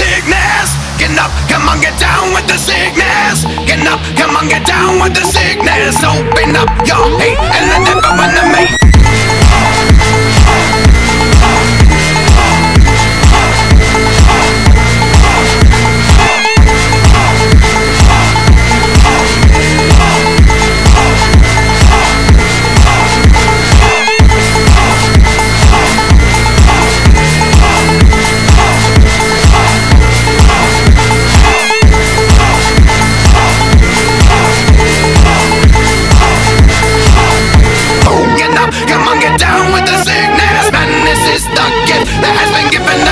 sickness. Get up, come on, get down with the sickness. Get up, come on, get down with the sickness. Open up your hate and let it go in the mate. Give it up.